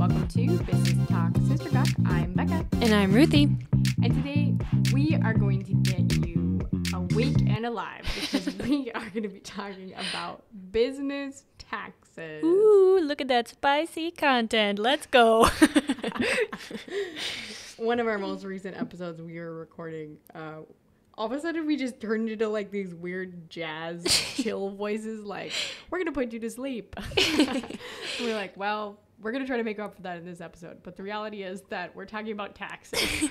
Welcome to Business Talk Sister Gawk. I'm Bekkah. And I'm Ruthie. And today we are going to get you awake and alive because we are going to be talking about business taxes. Ooh, look at that spicy content. Let's go. One of our most recent episodes we were recording, uh, all of a sudden we just turned into like these weird jazz chill voices like we're gonna put you to sleep we're like well we're gonna try to make up for that in this episode but the reality is that we're talking about taxes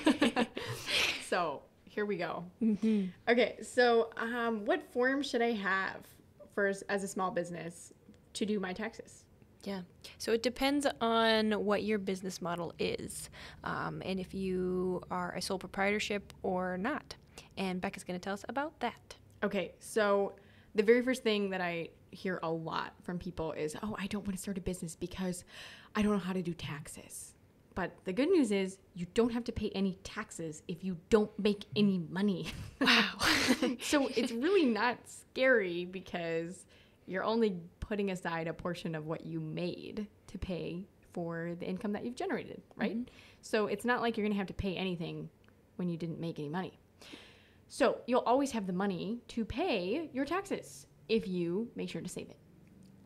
so here we go mm-hmm. okay so um, what form should i have for as a small business to do my taxes yeah. So it depends on what your business model is um, and if you are a sole proprietorship or not. And Bekkah's going to tell us about that. Okay, so the very first thing that I hear a lot from people is, oh, I don't want to start a business because I don't know how to do taxes. But the good news is you don't have to pay any taxes if you don't make any money. Wow. so it's really not scary because you're only putting aside a portion of what you made to pay for the income that you've generated, right? Mm-hmm. So it's not like you're going to have to pay anything when you didn't make any money. So you'll always have the money to pay your taxes if you make sure to save it.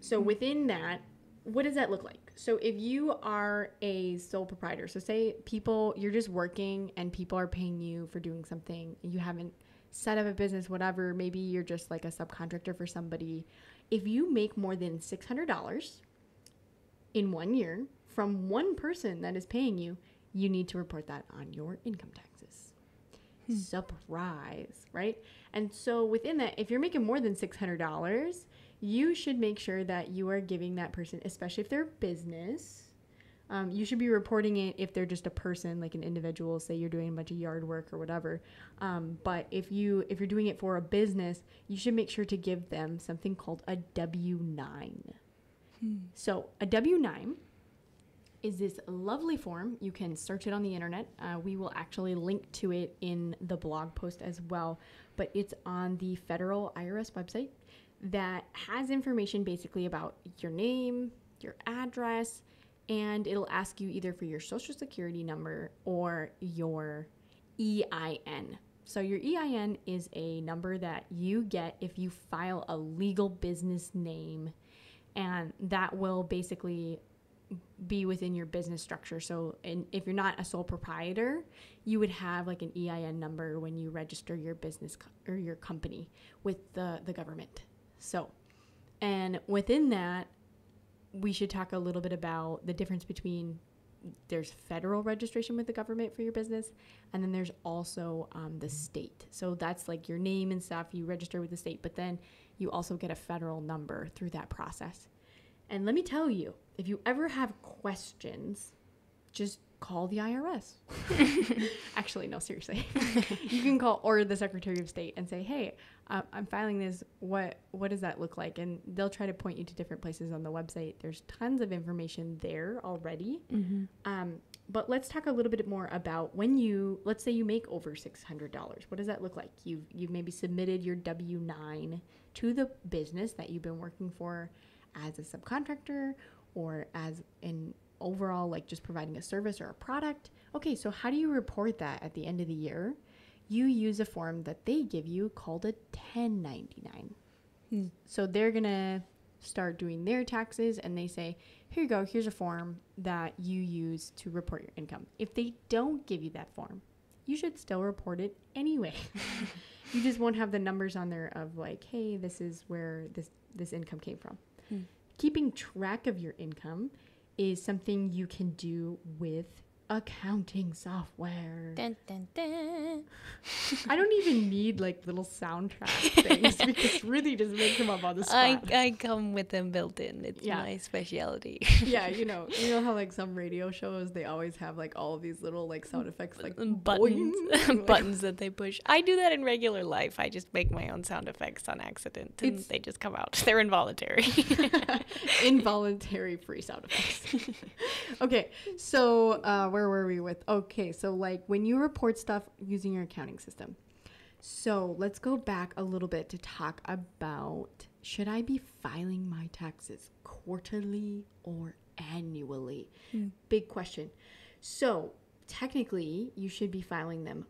So within that, what does that look like? So if you are a sole proprietor, so say people you're just working and people are paying you for doing something, you haven't set up a business, whatever, maybe you're just like a subcontractor for somebody. If you make more than $600 in one year from one person that is paying you, you need to report that on your income tax. Surprise, right? And so within that, if you're making more than $600, you should make sure that you are giving that person, especially if they're business, um, you should be reporting it if they're just a person, like an individual. Say you're doing a bunch of yard work or whatever. Um, but if you if you're doing it for a business, you should make sure to give them something called a W nine. Hmm. So a W nine is this lovely form. You can search it on the internet. Uh, we will actually link to it in the blog post as well, but it's on the federal IRS website that has information basically about your name, your address, and it'll ask you either for your social security number or your EIN. So, your EIN is a number that you get if you file a legal business name, and that will basically be within your business structure. So, and if you're not a sole proprietor, you would have like an EIN number when you register your business co- or your company with the, the government. So, and within that, we should talk a little bit about the difference between there's federal registration with the government for your business, and then there's also um, the state. So that's like your name and stuff. You register with the state, but then you also get a federal number through that process. And let me tell you, if you ever have questions, just call the IRS. Actually, no, seriously. you can call or the Secretary of State and say, "Hey, uh, I'm filing this. What what does that look like?" And they'll try to point you to different places on the website. There's tons of information there already. Mm-hmm. Um, but let's talk a little bit more about when you let's say you make over six hundred dollars. What does that look like? You've you've maybe submitted your W nine to the business that you've been working for as a subcontractor or as in overall like just providing a service or a product. Okay, so how do you report that at the end of the year? You use a form that they give you called a 1099. Hmm. So they're going to start doing their taxes and they say, "Here you go, here's a form that you use to report your income." If they don't give you that form, you should still report it anyway. you just won't have the numbers on there of like, "Hey, this is where this this income came from." Hmm keeping track of your income is something you can do with accounting software. Dun, dun, dun. I don't even need like little soundtrack things because really just make them up on the spot. I, I come with them built in. It's yeah. my specialty. yeah, you know, you know how like some radio shows they always have like all of these little like sound effects like buttons buttons that they push. I do that in regular life. I just make my own sound effects on accident and they just come out. They're involuntary. involuntary free sound effects. okay, so uh, where were we with? Okay, so like when you report stuff using your accounting system. So let's go back a little bit to talk about should I be filing my taxes quarterly or annually. Hmm. Big question. So, technically, you should be filing them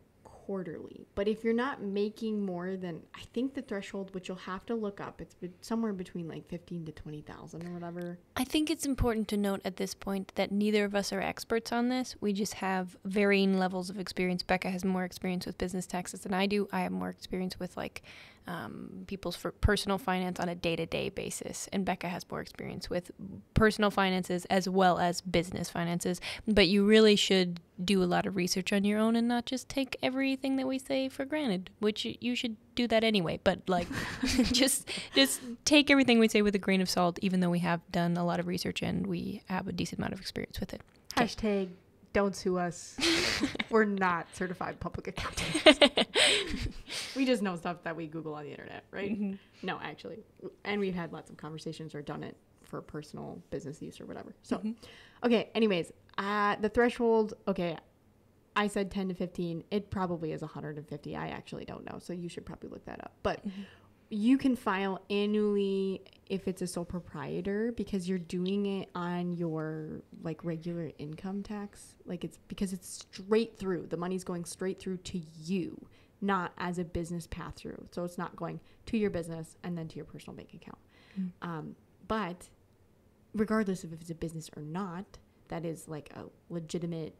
quarterly. But if you're not making more than I think the threshold, which you'll have to look up, it's somewhere between like 15 to 20,000 or whatever. I think it's important to note at this point that neither of us are experts on this. We just have varying levels of experience. Bekkah has more experience with business taxes than I do. I have more experience with like um, people's for personal finance on a day to day basis. And Bekkah has more experience with personal finances as well as business finances. But you really should do a lot of research on your own and not just take everything that we say for granted, which you should do that anyway. But like, just just take everything we say with a grain of salt, even though we have done a lot of research and we have a decent amount of experience with it. Hashtag don't sue us. We're not certified public accountants. We just know stuff that we Google on the internet, right? Mhm. No, actually. And we've had lots of conversations or done it for personal business use or whatever. So, Mhm. okay, anyways, uh, the threshold, okay, I said 10 to 15. It probably is 150. I actually don't know. So you should probably look that up. But you can file annually if it's a sole proprietor because you're doing it on your like regular income tax. Like it's because it's straight through. The money's going straight through to you, not as a business pass through. So it's not going to your business and then to your personal bank account. Mm. Um, but regardless of if it's a business or not, that is like a legitimate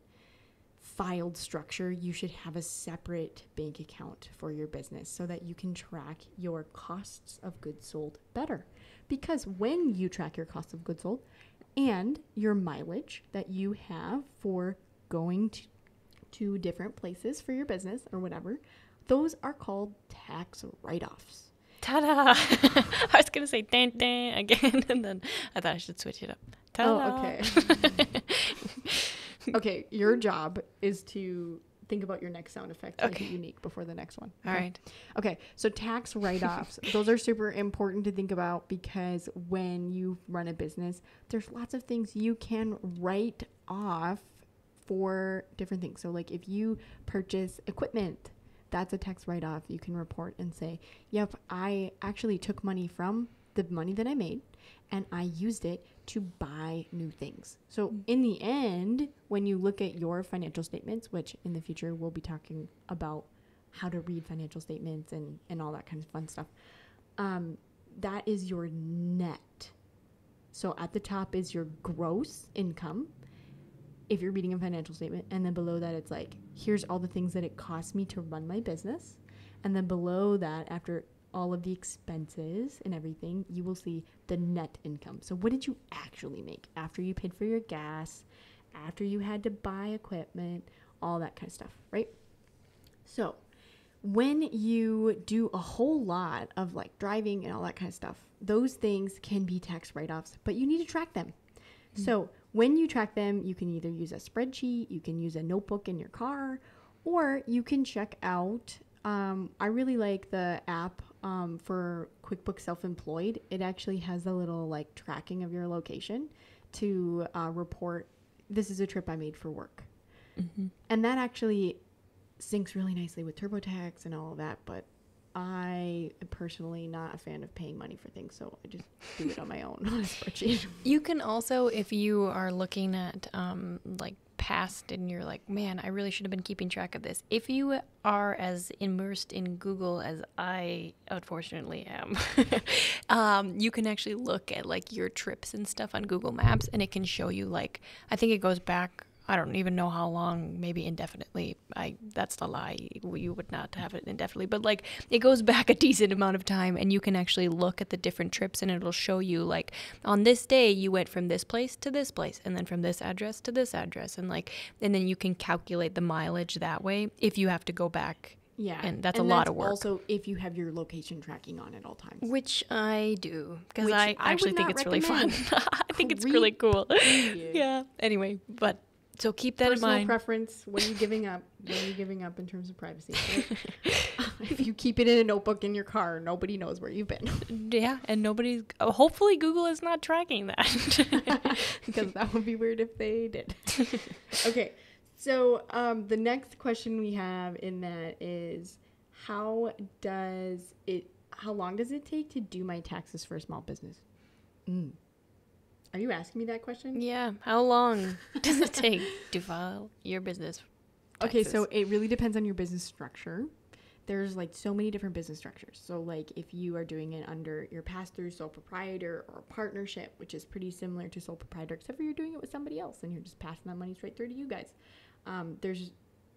filed structure, you should have a separate bank account for your business so that you can track your costs of goods sold better. Because when you track your cost of goods sold and your mileage that you have for going to, to different places for your business or whatever, those are called tax write offs. Ta-da! I was gonna say dan dan again, and then I thought I should switch it up. Ta-da! Oh, okay. okay, your job is to think about your next sound effect to make it unique before the next one. All okay? right. Okay, so tax write offs, those are super important to think about because when you run a business, there's lots of things you can write off for different things. So, like if you purchase equipment, that's a tax write off. You can report and say, yep, I actually took money from the money that I made and I used it to buy new things. So, in the end, when you look at your financial statements, which in the future we'll be talking about how to read financial statements and, and all that kind of fun stuff, um, that is your net. So, at the top is your gross income if you're reading a financial statement, and then below that, it's like, here's all the things that it costs me to run my business. And then below that, after all of the expenses and everything, you will see the net income. So, what did you actually make after you paid for your gas, after you had to buy equipment, all that kind of stuff, right? So, when you do a whole lot of like driving and all that kind of stuff, those things can be tax write offs, but you need to track them. So, when you track them, you can either use a spreadsheet, you can use a notebook in your car, or you can check out. Um, I really like the app um, for QuickBooks Self Employed. It actually has a little like tracking of your location to uh, report this is a trip I made for work. Mhm. And that actually syncs really nicely with TurboTax and all of that, but I am personally not a fan of paying money for things, so I just do it on my own on a spreadsheet. You can also, if you are looking at um, like past and you're like, man, I really should have been keeping track of this. If you are as immersed in Google as I unfortunately am, um, you can actually look at like your trips and stuff on Google Maps and it can show you like, I think it goes back. I don't even know how long, maybe indefinitely. I that's the lie. You would not have it indefinitely, but like it goes back a decent amount of time and you can actually look at the different trips and it'll show you like on this day you went from this place to this place and then from this address to this address and like and then you can calculate the mileage that way if you have to go back Yeah, And that's a lot of work. Also, if you have your location tracking on at all times. which I do because I actually think it's really fun. I think it's really cool. Yeah. Anyway, but so keep that Personal in mind. preference. What are you giving up? What are you giving up in terms of privacy? if you keep it in a notebook in your car, nobody knows where you've been yeah, and nobody's. Oh, hopefully, Google is not tracking that. because that would be weird if they did. okay, so um, the next question we have in that is how does it? How long does it take to do my taxes for a small business? Mm. Are you asking me that question? Yeah. How long does it take to file your business? Okay, so it really depends on your business structure. There's like so many different business structures. So like if you are doing it under your pass-through sole proprietor or partnership, which is pretty similar to sole proprietor, except for you're doing it with somebody else and you're just passing that money straight through to you guys. Um, there's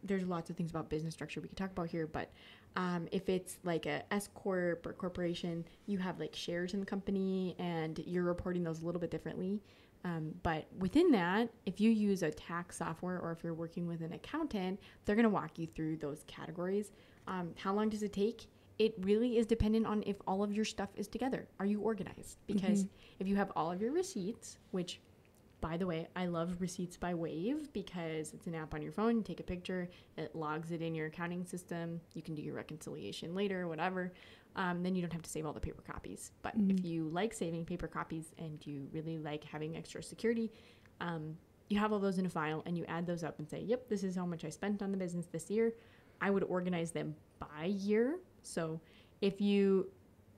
there's lots of things about business structure we could talk about here, but um, if it's like a S corp or corporation, you have like shares in the company and you're reporting those a little bit differently. Um, but within that, if you use a tax software or if you're working with an accountant, they're going to walk you through those categories. Um, how long does it take? It really is dependent on if all of your stuff is together. Are you organized? Because if you have all of your receipts, which by the way, I love Receipts by Wave because it's an app on your phone. You take a picture, it logs it in your accounting system. You can do your reconciliation later, whatever. Um, then you don't have to save all the paper copies. But if you like saving paper copies and you really like having extra security, um, you have all those in a file and you add those up and say, yep, this is how much I spent on the business this year. I would organize them by year. So if you,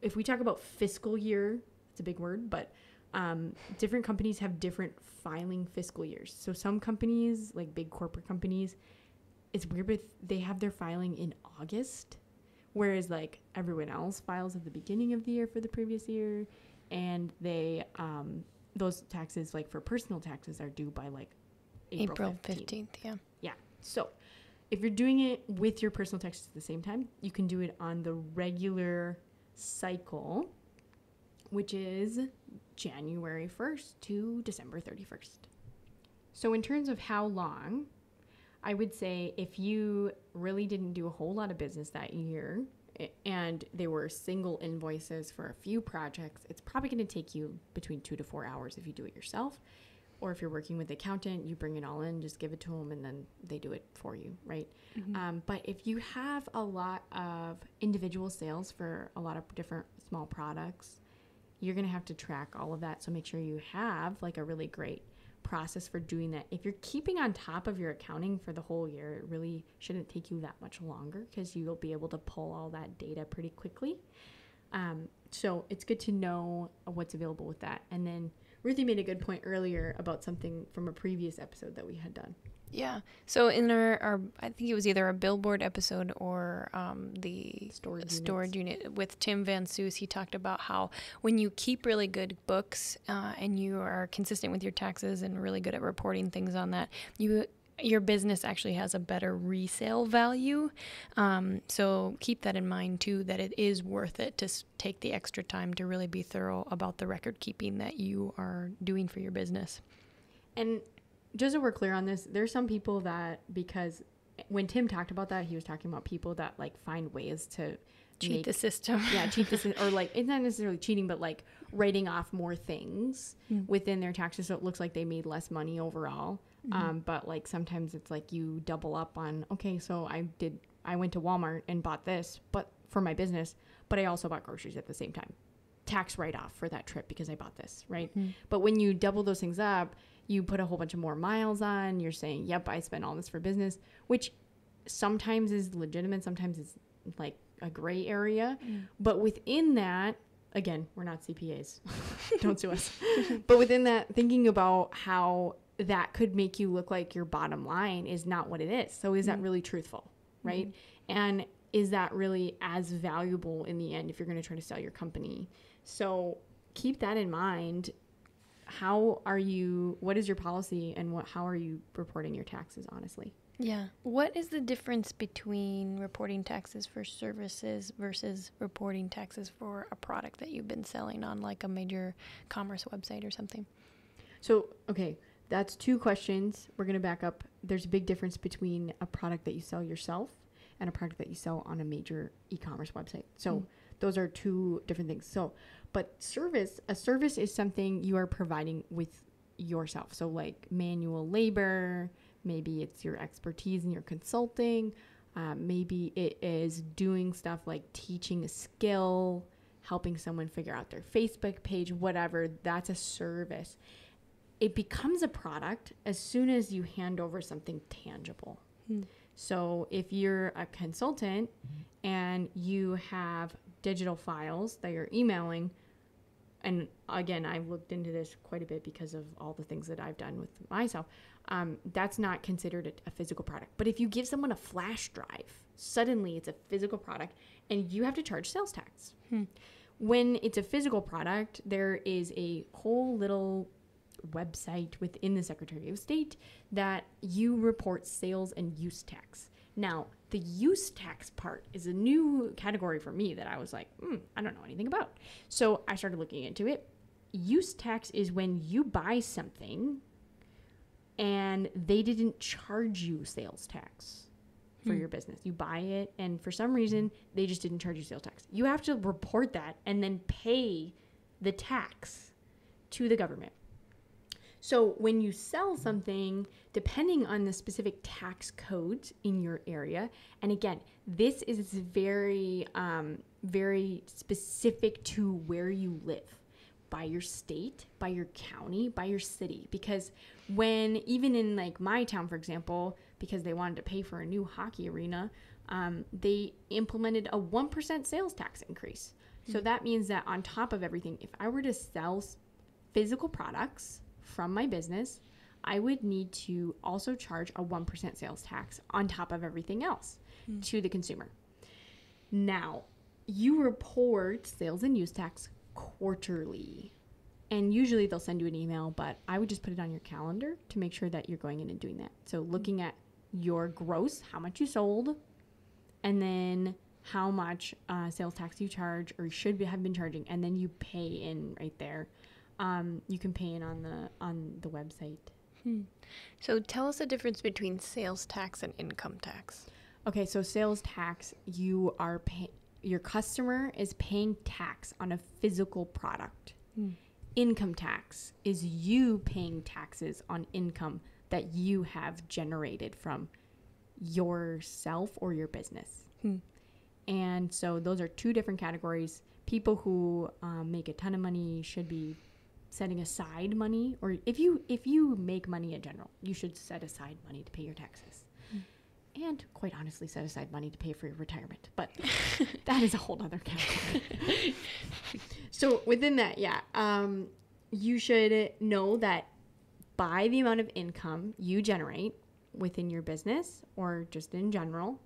if we talk about fiscal year, it's a big word, but um, different companies have different filing fiscal years. So some companies, like big corporate companies, it's weird, but they have their filing in August, whereas like everyone else files at the beginning of the year for the previous year, and they um, those taxes like for personal taxes are due by like April, April 15th. 15th. Yeah. Yeah. So if you're doing it with your personal taxes at the same time, you can do it on the regular cycle, which is January 1st to December 31st. So, in terms of how long, I would say if you really didn't do a whole lot of business that year and there were single invoices for a few projects, it's probably going to take you between two to four hours if you do it yourself. Or if you're working with the accountant, you bring it all in, just give it to them, and then they do it for you, right? Um, but if you have a lot of individual sales for a lot of different small products, you're going to have to track all of that. So make sure you have like a really great process for doing that. If you're keeping on top of your accounting for the whole year, it really shouldn't take you that much longer because you'll be able to pull all that data pretty quickly. Um, so it's good to know what's available with that. And then Ruthie made a good point earlier about something from a previous episode that we had done. Yeah. So in our, our I think it was either a billboard episode or um, the Storage storage unit with Tim Van Soos. He talked about how when you keep really good books uh, and you are consistent with your taxes and really good at reporting things on that, you your business actually has a better resale value. Um, so keep that in mind too. That it is worth it to take the extra time to really be thorough about the record keeping that you are doing for your business. And just so we're clear on this, there's some people that because when Tim talked about that, he was talking about people that like find ways to Cheat make the system. yeah cheat this or like it's not necessarily cheating, but like writing off more things hmm. within their taxes, so it looks like they made less money overall. Mm-hmm. Um, but like sometimes it's like you double up on okay, so I did I went to Walmart and bought this, but for my business, but I also bought groceries at the same time. Tax write off for that trip because I bought this, right? Mm-hmm. But when you double those things up, you put a whole bunch of more miles on. You're saying, "Yep, I spent all this for business," which sometimes is legitimate, sometimes it's like a gray area. Mm. But within that, again, we're not CPAs. Don't sue us. but within that, thinking about how that could make you look like your bottom line is not what it is. So is that mm. really truthful, mm-hmm. right? And is that really as valuable in the end if you're going to try to sell your company? So keep that in mind. How are you what is your policy and what how are you reporting your taxes honestly? Yeah. What is the difference between reporting taxes for services versus reporting taxes for a product that you've been selling on like a major commerce website or something? So, okay, that's two questions. We're going to back up. There's a big difference between a product that you sell yourself and a product that you sell on a major e-commerce website. So, mm. Those are two different things. So, but service, a service is something you are providing with yourself. So, like manual labor, maybe it's your expertise in your consulting, um, maybe it is doing stuff like teaching a skill, helping someone figure out their Facebook page, whatever. That's a service it becomes a product as soon as you hand over something tangible. So if you're a consultant and you have digital files that you're emailing, and again, I've looked into this quite a bit because of all the things that I've done with myself. Um, that's not considered a, a physical product. But if you give someone a flash drive, suddenly it's a physical product and you have to charge sales tax. When it's a physical product, there is a whole little website within the Secretary of State that you report sales and use tax. Now, the use tax part is a new category for me that I was like, hmm, I don't know anything about. So I started looking into it. Use tax is when you buy something and they didn't charge you sales tax for your business. You buy it, and for some reason, they just didn't charge you sales tax. You have to report that and then pay the tax to the government. So when you sell something, depending on the specific tax codes in your area, and again, this is very, um, very specific to where you live by your state, by your county, by your city. Because when, even in like my town, for example, because they wanted to pay for a new hockey arena, um, they implemented a 1% sales tax increase. So that means that on top of everything, if I were to sell physical products from my business, I would need to also charge a 1% sales tax on top of everything else to the consumer. Now, you report sales and use tax quarterly. And usually they'll send you an email, but I would just put it on your calendar to make sure that you're going in and doing that. So, looking at your gross, how much you sold, and then how much uh, sales tax you charge or should have been charging, and then you pay in right there. Um, you can pay in on the on the website. So tell us the difference between sales tax and income tax. Okay, so sales tax, you are pay- your customer is paying tax on a physical product. Income tax is you paying taxes on income that you have generated from yourself or your business. And so those are two different categories. People who um, make a ton of money should be setting aside money, or if you if you make money in general, you should set aside money to pay your taxes. And quite honestly set aside money to pay for your retirement. But that is a whole other category. So within that yeah um, you should know that by the amount of income you generate within your business or just in general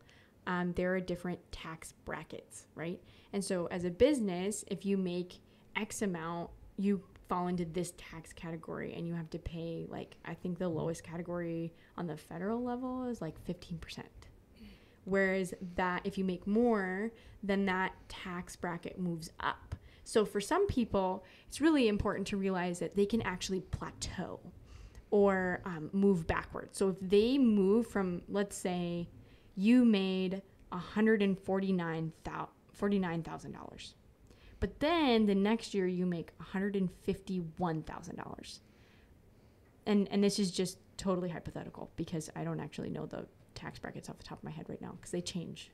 um, there are different tax brackets right? And so as a business if you make x amount you fall into this tax category and you have to pay like i think the lowest category on the federal level is like 15% whereas that if you make more then that tax bracket moves up. So for some people it's really important to realize that they can actually plateau or um, move backwards so if they move from let's say you made $149000 $49000 but then the next year you make $151,000. And and this is just totally hypothetical because I don't actually know the tax brackets off the top of my head right now because they change.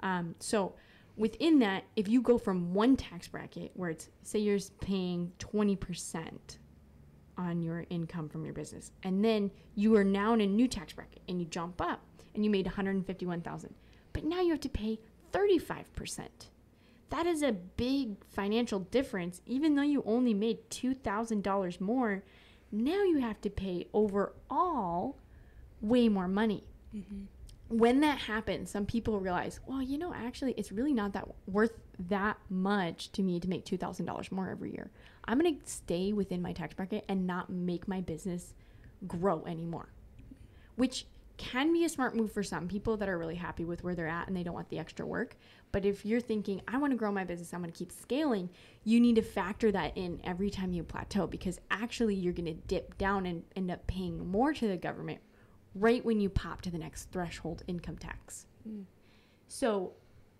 Um, so within that, if you go from one tax bracket where it's say you're paying 20% on your income from your business and then you are now in a new tax bracket and you jump up and you made 151,000 but now you have to pay 35% that is a big financial difference. Even though you only made $2,000 more, now you have to pay overall way more money. Mm-hmm. When that happens, some people realize, well, you know, actually, it's really not that worth that much to me to make $2,000 more every year. I'm going to stay within my tax bracket and not make my business grow anymore, which can be a smart move for some people that are really happy with where they're at and they don't want the extra work. But if you're thinking, I want to grow my business, I'm going to keep scaling, you need to factor that in every time you plateau because actually you're going to dip down and end up paying more to the government right when you pop to the next threshold income tax. Mm. So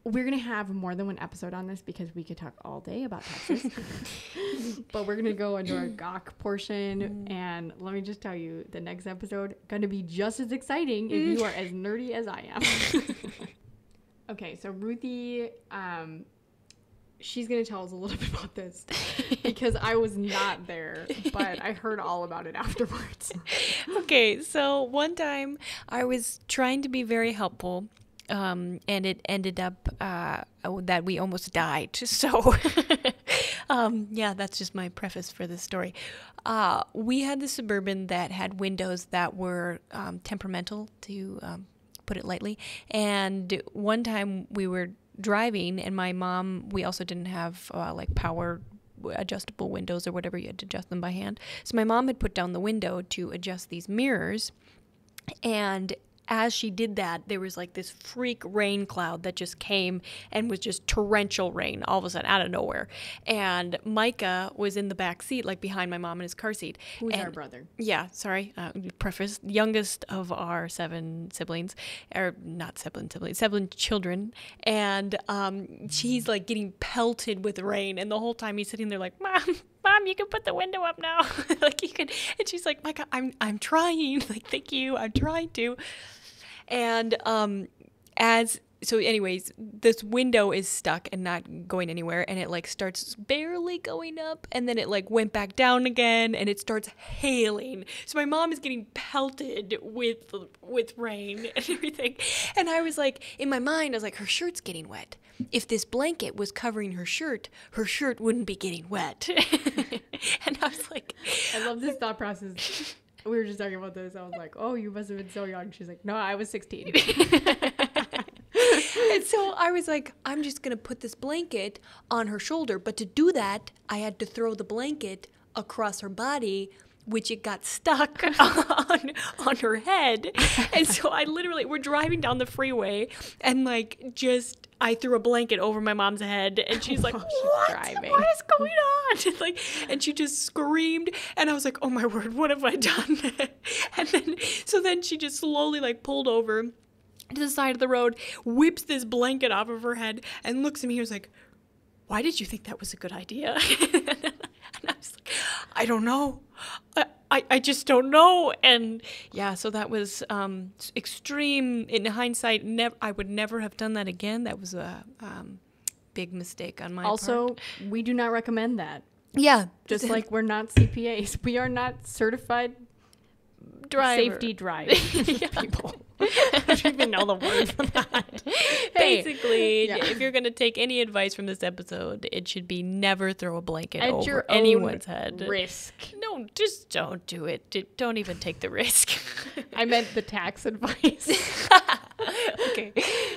we're going to have more than one episode on this because we could talk all day about taxes. but we're going to go into our gawk portion. Mm. And let me just tell you, the next episode going to be just as exciting if you mm. are as nerdy as I am. okay, so Ruthie, um, she's going to tell us a little bit about this because I was not there, but I heard all about it afterwards. okay, so one time I was trying to be very helpful, um, and it ended up uh, that we almost died. So um, yeah, that's just my preface for this story. Uh, we had the suburban that had windows that were um, temperamental, to um, put it lightly. And one time we were driving, and my mom, we also didn't have uh, like power adjustable windows or whatever. You had to adjust them by hand. So my mom had put down the window to adjust these mirrors. And as she did that, there was like this freak rain cloud that just came and was just torrential rain all of a sudden out of nowhere. And Micah was in the back seat, like behind my mom in his car seat. Who's and, our brother? Yeah, sorry. Uh, preface: youngest of our seven siblings, or not sibling siblings, sibling children, and um, she's like getting pelted with rain, and the whole time he's sitting there like, "Mom, mom, you can put the window up now." like you could, and she's like, my God, I'm I'm trying. Like, thank you, I'm trying to." And um, as so anyways this window is stuck and not going anywhere and it like starts barely going up and then it like went back down again and it starts hailing so my mom is getting pelted with with rain and everything and i was like in my mind i was like her shirt's getting wet if this blanket was covering her shirt her shirt wouldn't be getting wet and i was like I love this thought process. We were just talking about this. I was like, "Oh, you must have been so young." She's like, "No, I was 16." And so I was like, I'm just gonna put this blanket on her shoulder. But to do that, I had to throw the blanket across her body, which it got stuck on on her head. And so I literally we're driving down the freeway and like just I threw a blanket over my mom's head and she's oh, like, While What? driving. What is going on? And like and she just screamed and I was like, Oh my word, what have I done? and then so then she just slowly like pulled over to the side of the road, whips this blanket off of her head, and looks at me. He was like, "Why did you think that was a good idea?" and I was like, "I don't know. I, I, I just don't know." And yeah, so that was um, extreme. In hindsight, never I would never have done that again. That was a um, big mistake on my part. also, we do not recommend that. Yeah, Just like we're not CPAs, we are not certified driver. safety driving people. I don't even know the word for that. Hey, Basically, Yeah. if you're going to take any advice from this episode, it should be never throw a blanket at over your anyone's own head. risk. No, just don't do it. Don't even take the risk. I meant the tax advice. okay.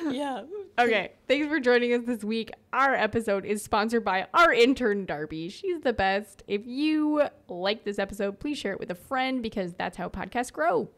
Yeah. Okay, thanks for joining us this week. Our episode is sponsored by our intern Darby. She's the best. If you like this episode, please share it with a friend because that's how podcasts grow.